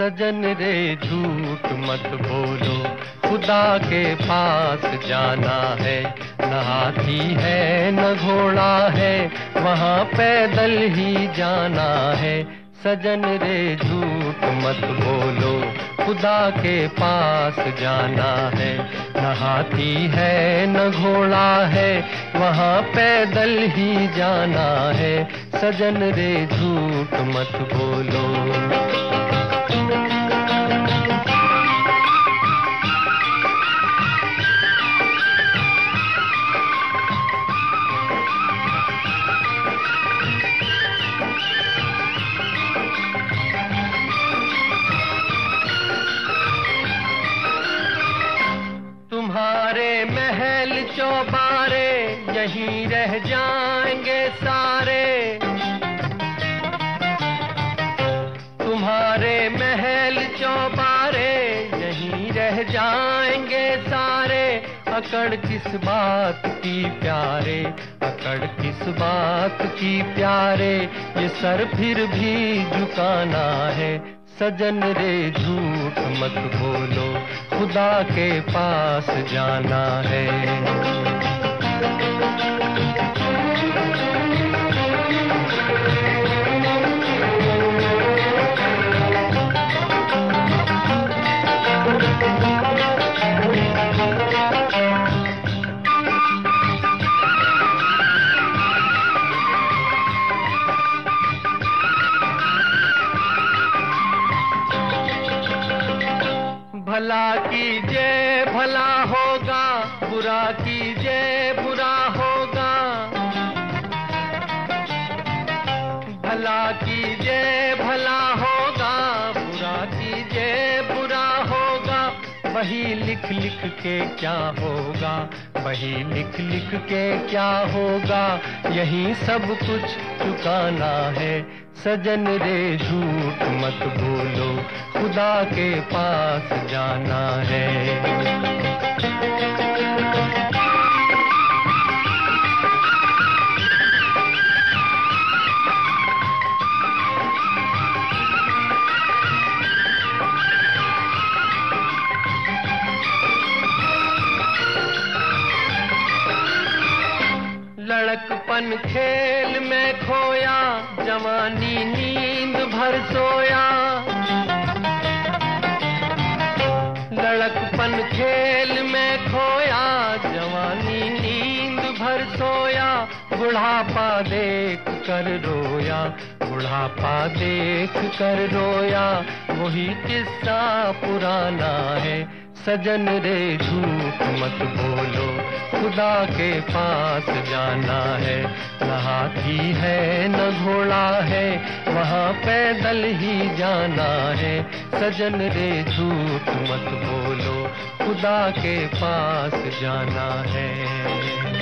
सजन रे, झूठ मत बोलो। खुदा के पास जाना है, न हाथी है, न घोड़ा है, वहाँ पैदल ही जाना है। सजन रे, झूठ मत बोलो। खुदा के पास जाना है, न हाथी है, न घोड़ा है, वहाँ पैदल ही जाना है। सजन रे, झूठ मत बोलो। चौबारे यहीं रह जाएँगे सारे। तुम्हारे महल चौबारे यहीं रह जाएँगे सारे। अकड़ किस बात की प्यारे, अकड़ किस बात की प्यारे, ये सर फिर भी झुकाना है। सजन रे झूठ मत बोलो खुदा के पास जाना है। भला कीजिए भला होगा बुरा कीजिए बुरा होगा। भला कीजिए भला होगा बुरा कीजिए वही लिख लिख के क्या होगा? वही लिख लिख के क्या होगा? यही सब कुछ चुकाना है। सजन रे, झूठ मत बोलो। खुदा के पास जाना है। लड़कपन खेल में खोया, जवानी नींद भर सोया। लड़कपन खेल में खोया, जवानी नींद भर सोया। बुढ़ापा देख कर रोया, बुढ़ापा देख कर रोया। वही किस्सा पुराना है सजन रे झूठ मत बोलो, खुदा के पास जाना है। न हाथी है, न घोड़ा है, वहाँ पैदल ही जाना है। सजन रे झूठ मत बोलो, खुदा के पास जाना है।